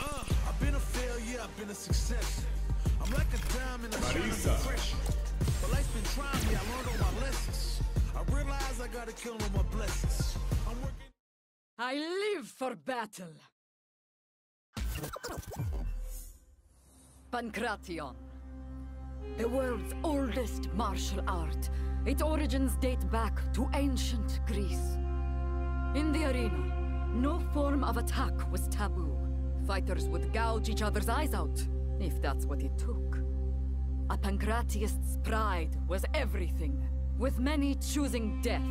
Uh, I've been a failure, I've been a success. I'm like a diamond, I'm shining Marisa. But life's been trying me, I learned all my lessons. I realize I gotta kill all my blessings. I'm working. I live for battle. Pankration. The world's oldest martial art. Its origins date back to ancient Greece. In the arena, no form of attack was taboo. Fighters would gouge each other's eyes out, if that's what it took. A Pankratiast's pride was everything, with many choosing death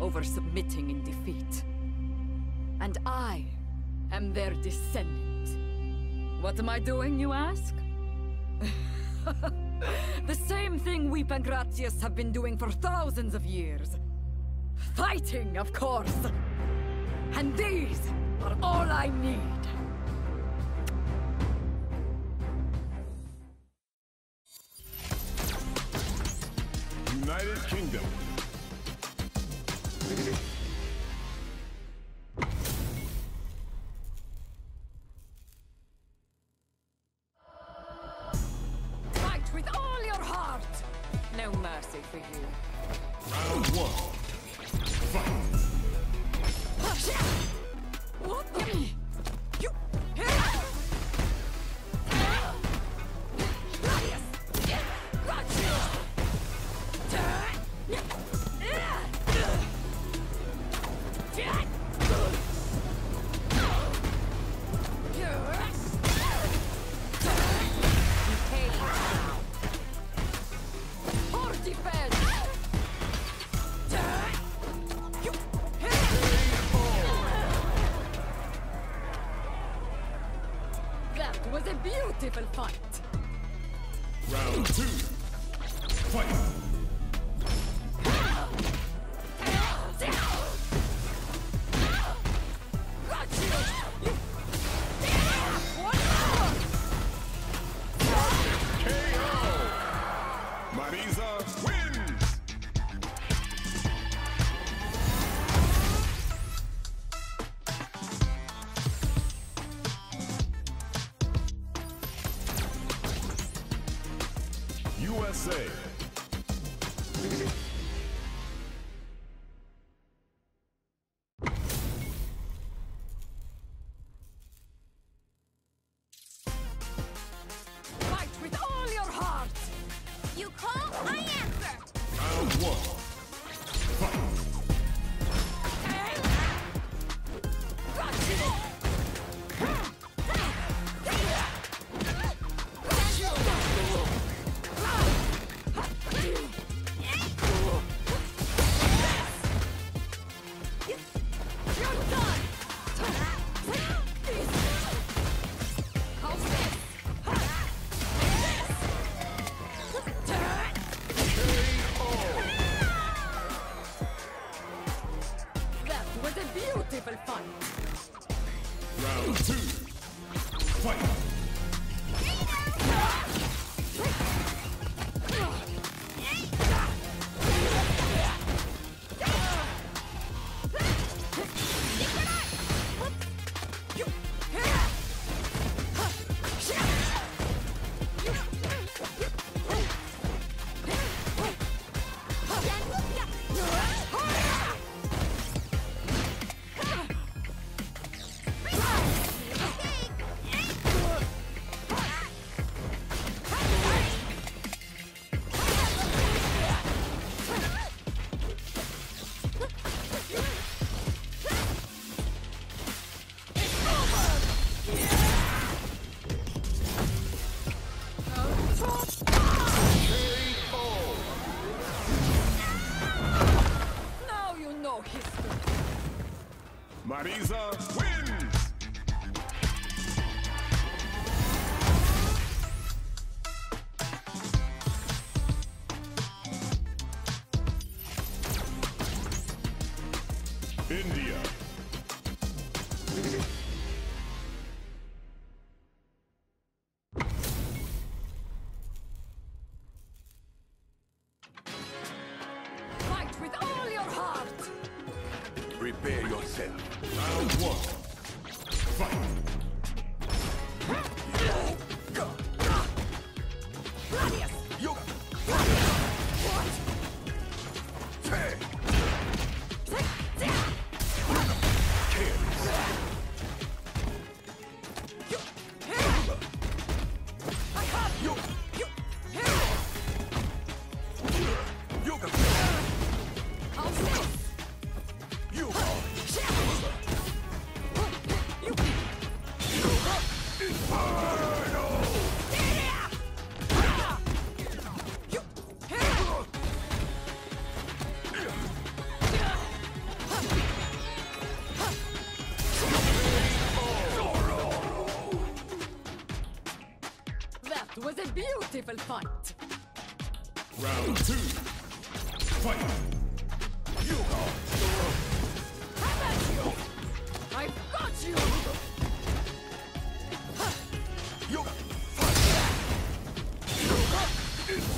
over submitting in defeat. And I am their descendant. What am I doing, you ask? the same thing we Pankratiasts have been doing for thousands of years. Fighting, of course. And these are all I need. Now India.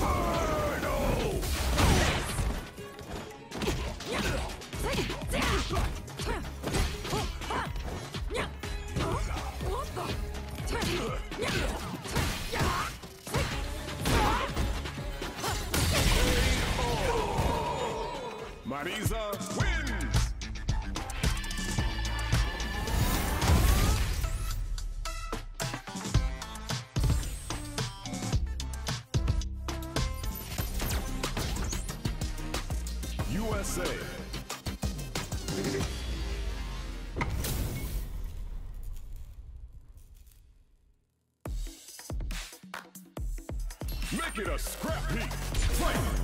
Burn! Three, fight!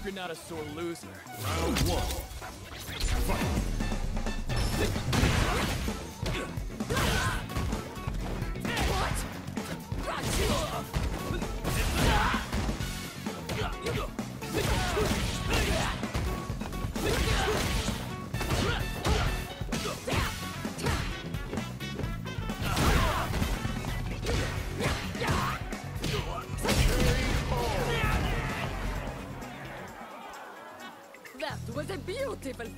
hope you're not a sore loser. Round one. What?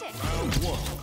Round one.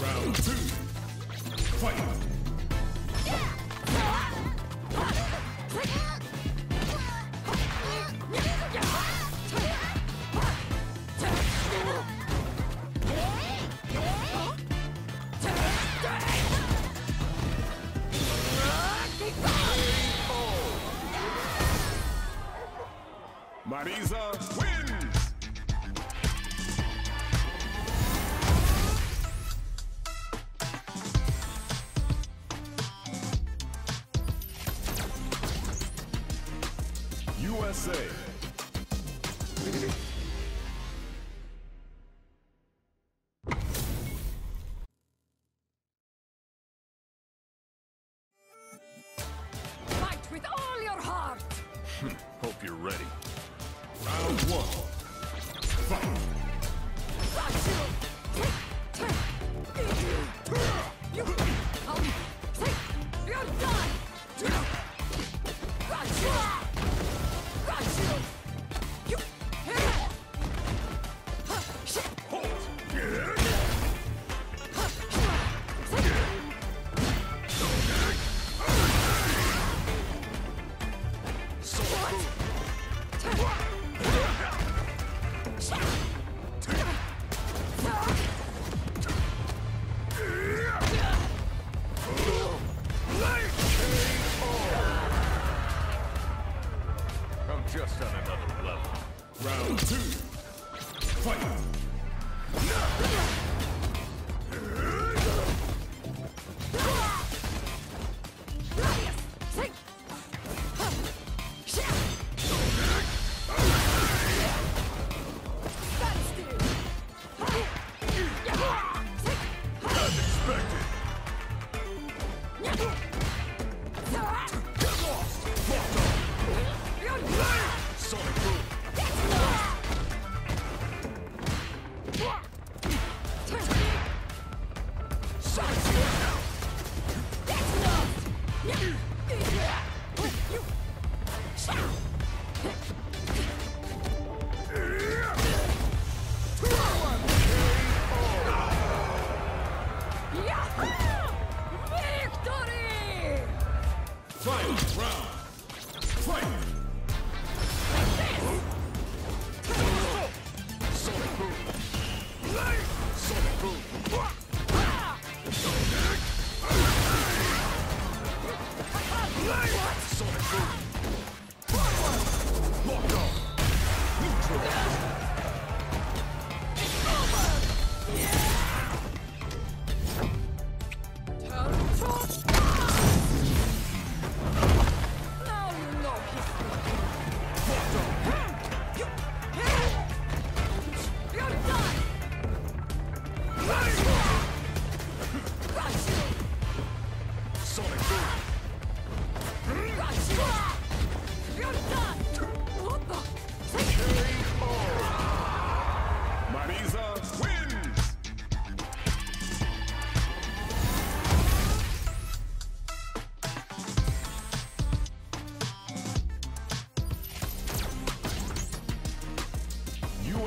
Round two. Fight! USA.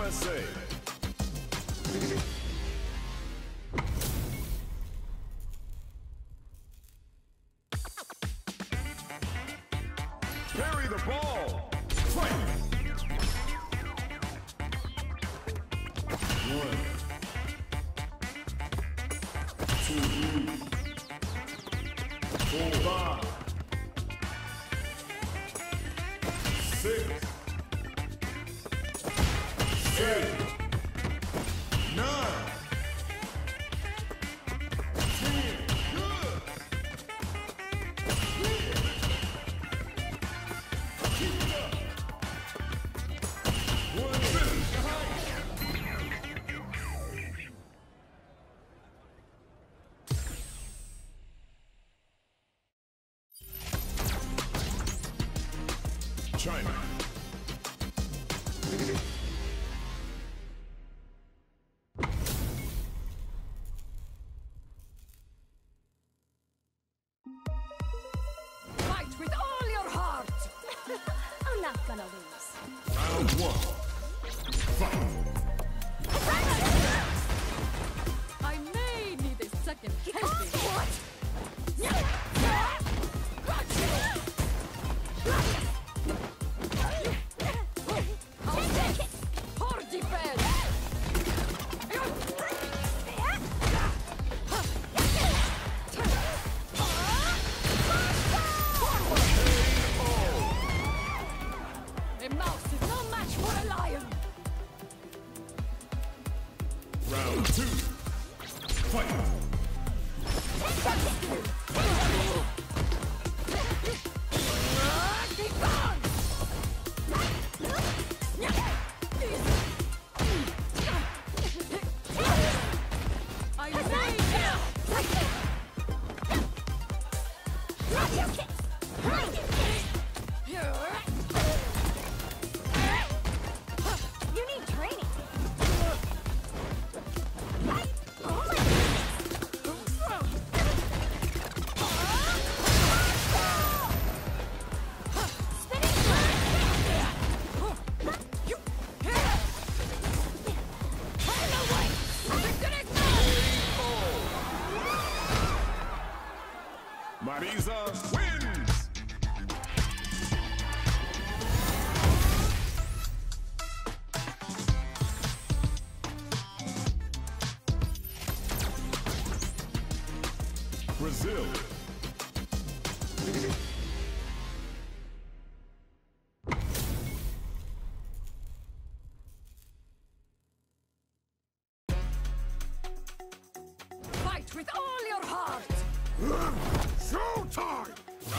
USA.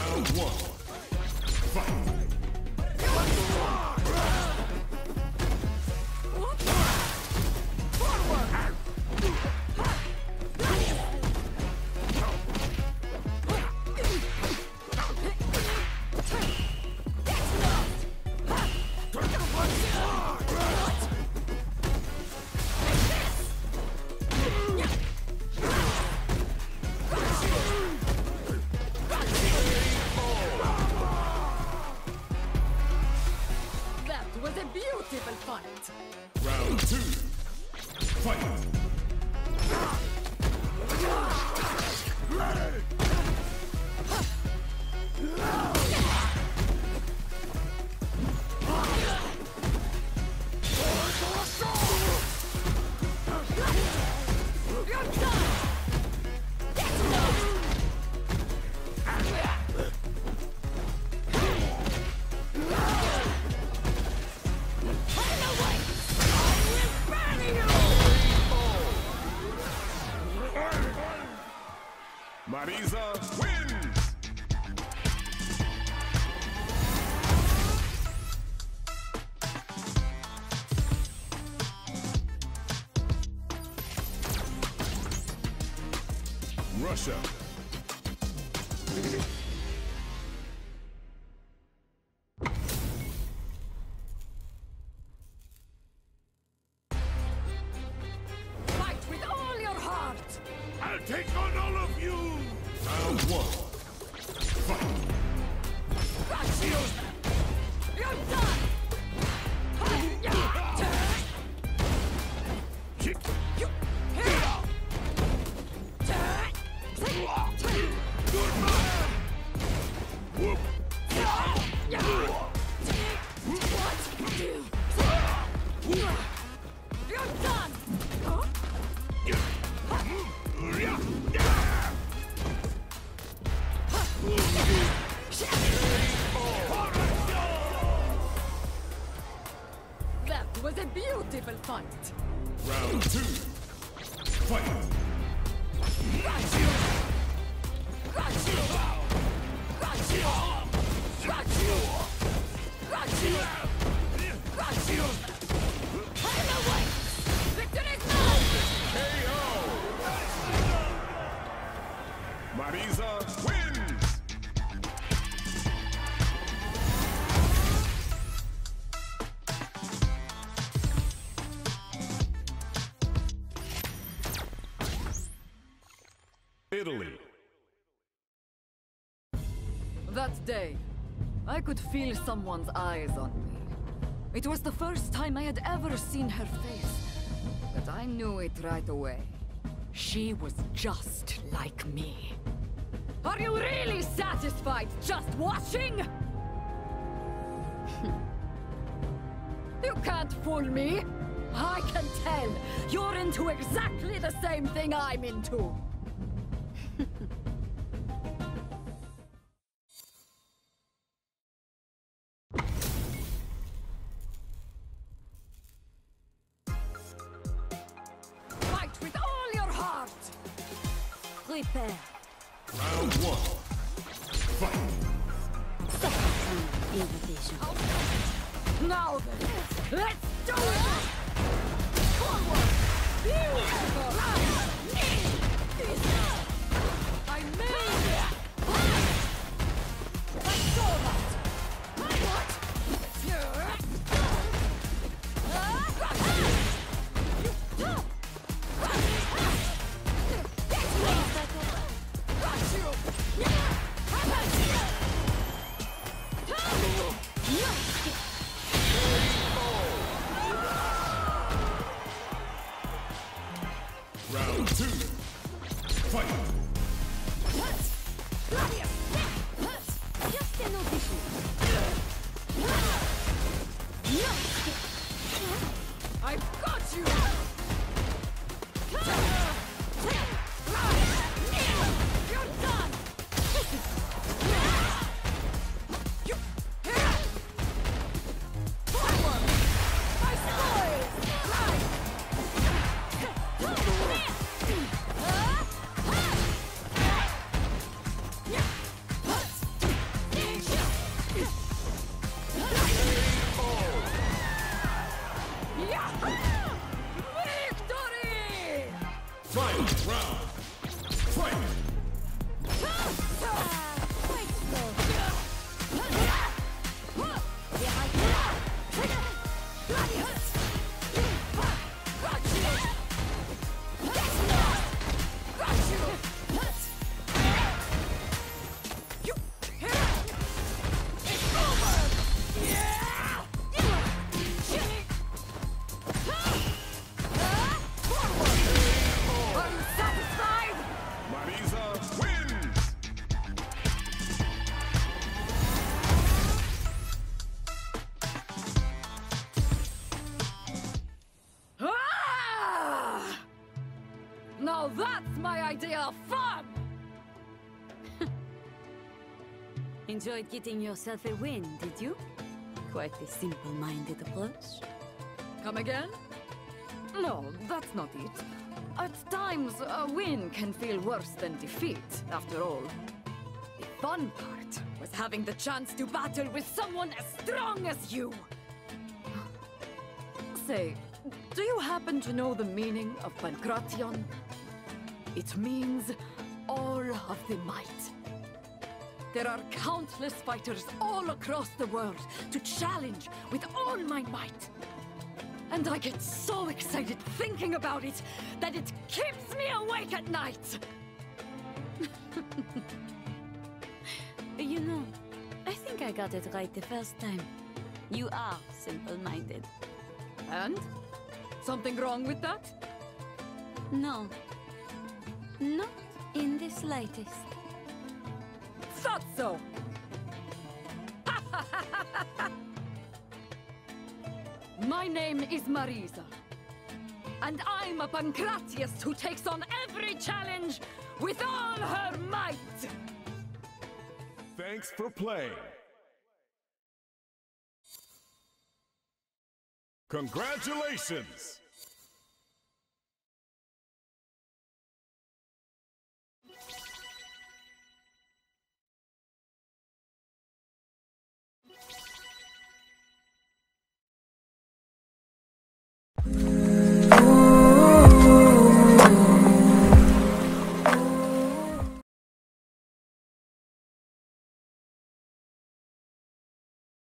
Round one. Fight! Was a beautiful fight! Round two. Fight! Got you! Got you! Got you! Got you! Got you! Got you! Marisa feel someone's eyes on me. It was the first time I had ever seen her face, but I knew it right away. She was just like me. Are you really satisfied just watching? you can't fool me. I can tell. You're into exactly the same thing I'm into. Enjoyed getting yourself a win, did you? Quite a simple-minded approach. Come again? No, that's not it. At times, a win can feel worse than defeat, after all. The fun part was having the chance to battle with someone as strong as you! Say, do you happen to know the meaning of Pankration? It means all of the might. There are countless fighters all across the world to challenge with all my might. And I get so excited thinking about it that it keeps me awake at night! You know, I think I got it right the first time. You are simple-minded. And? Something wrong with that? No. Not in the slightest. So! My name is Marisa. And I'm a Pankratiast who takes on every challenge with all her might! Thanks for playing. Congratulations!